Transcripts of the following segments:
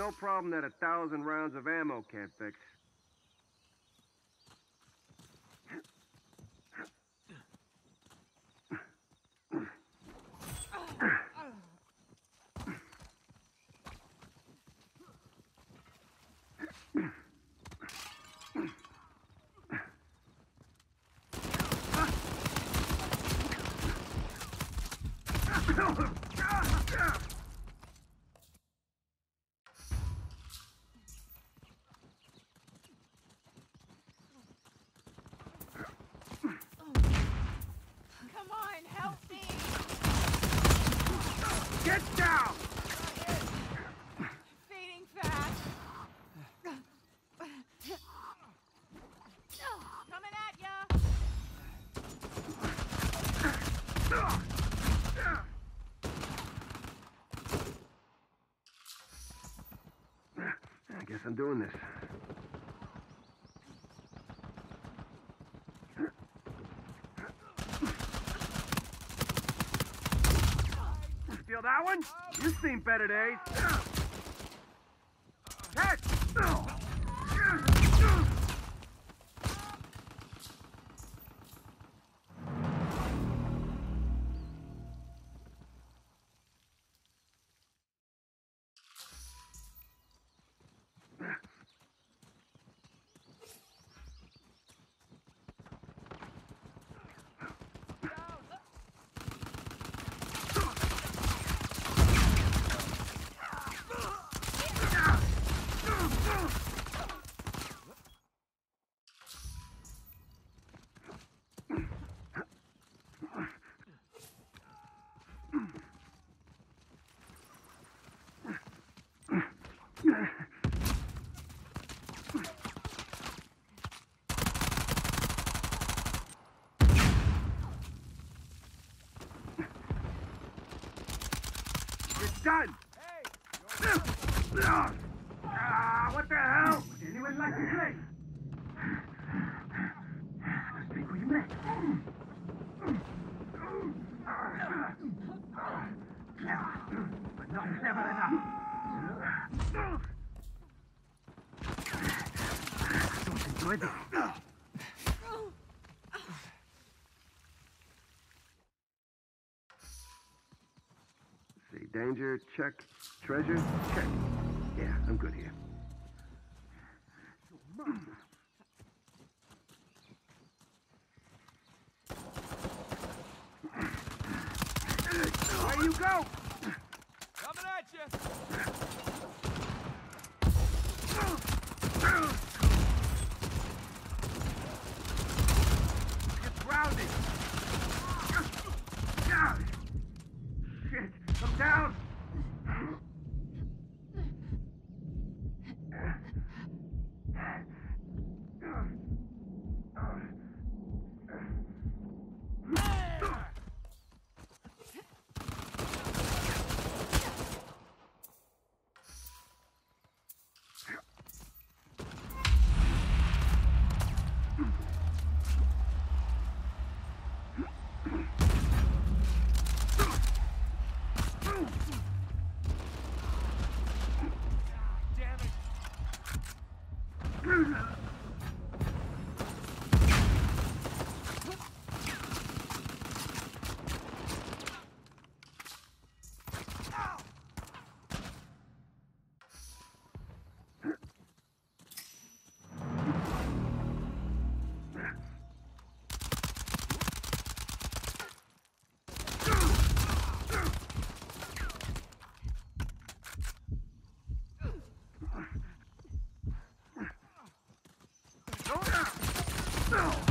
no problem that a thousand rounds of ammo can't fix. Come on, help me! Get down! Fading fast. Coming at ya! I guess I'm doing this. Feel that one? You've seen better days. It's done! Ah, what the hell? Anyone like to play? Let's what you met. But nothing's ever enough. Don't enjoy this. Danger, check. Treasure, check. Yeah, I'm good here. There you go! Bruno. Oh.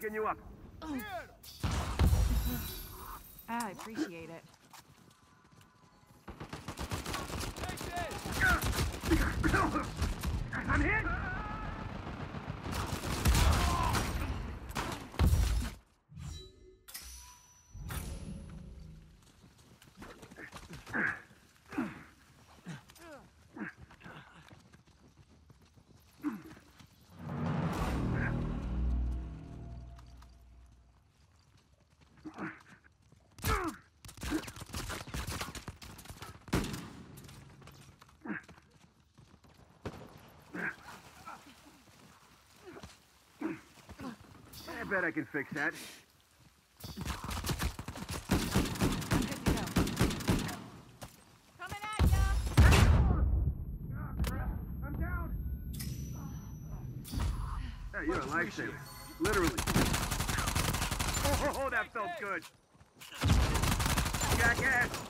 Getting you up. Ah, I appreciate it. I bet I can fix that. I'm good to go. Coming at ya! I'm down. Hey, you're a lifesaver. Literally. Oh, that felt good. Jackass.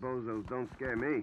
Bozos don't scare me.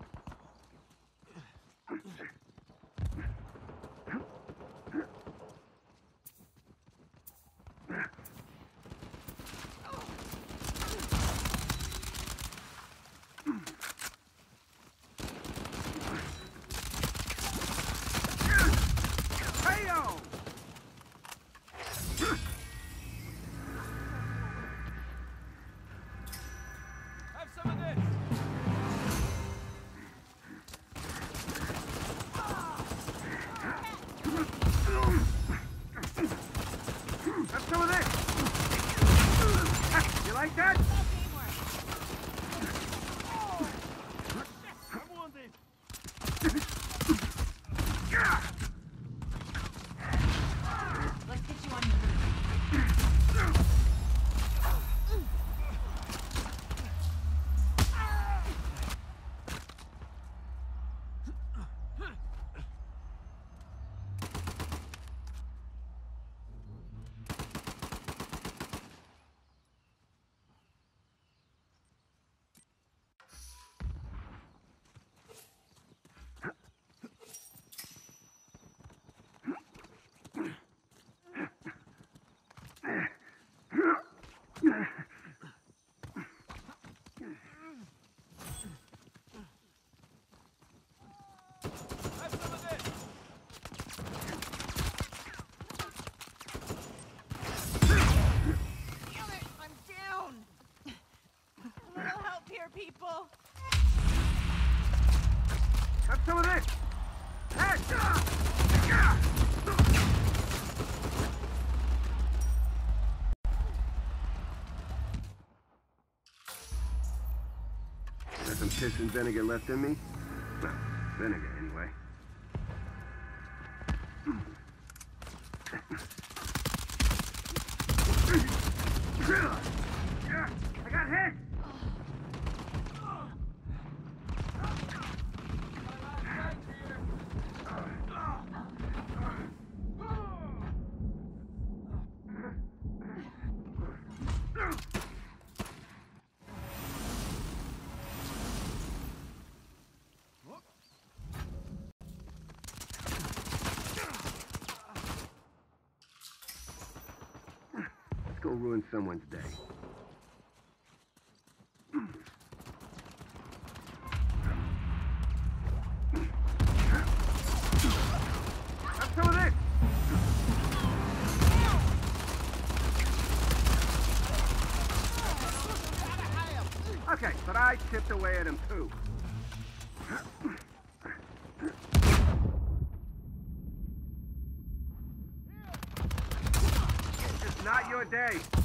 Have some of this! Damn it! I'm down! A little help here, people! Have some of this! Head! Got some piss and vinegar left in me? Well, vinegar anyway. ruin someone's day. Okay, but I chipped away at him too. a day.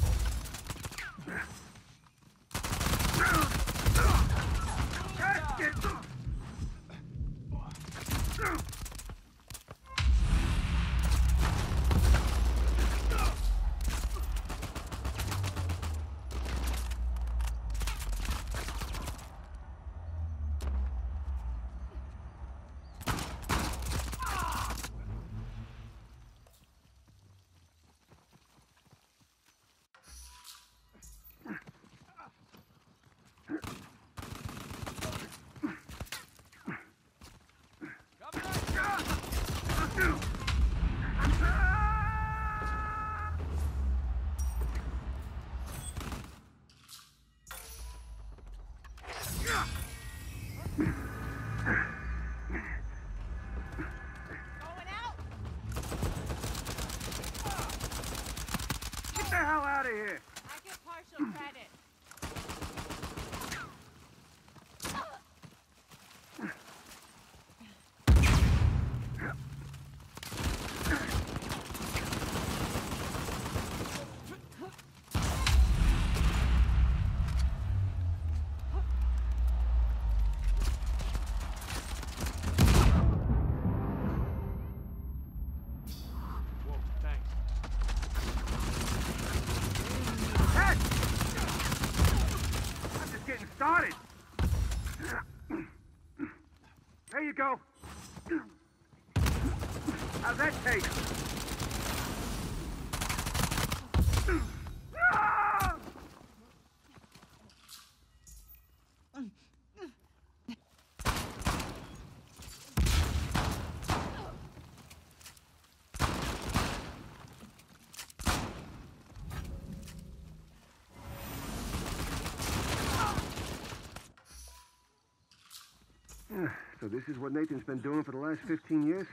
So this is what Nathan's been doing for the last 15 years?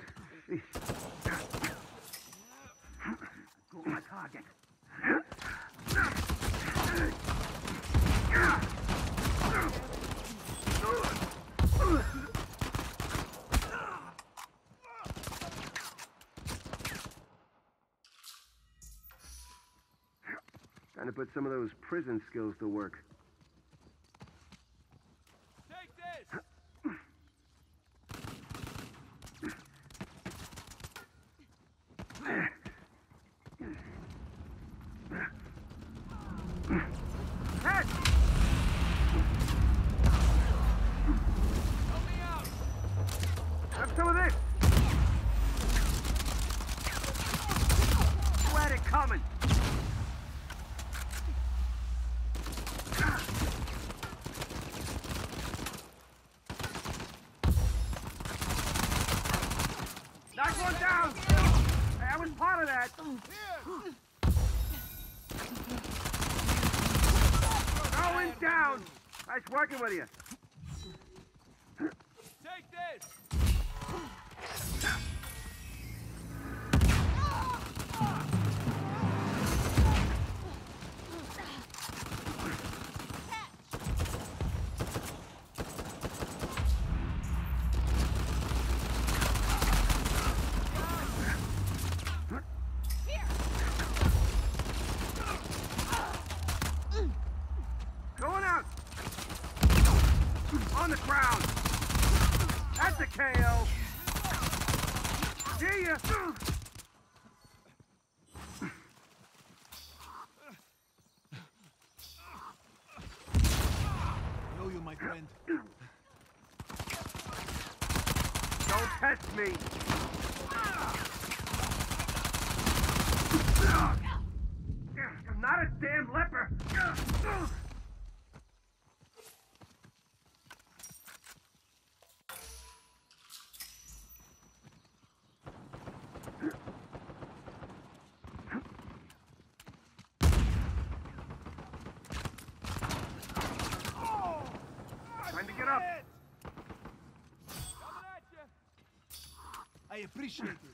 Go on target. Time to put some of those prison skills to work. говори. Don't test me! appreciated.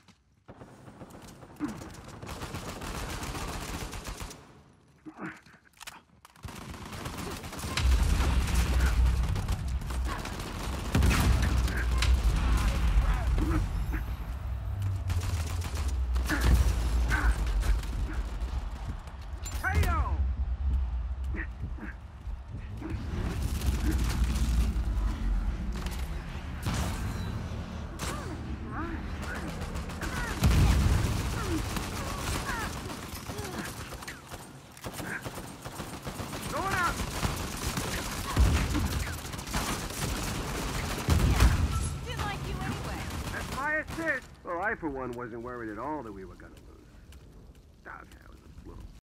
For one, wasn't worried at all that we were.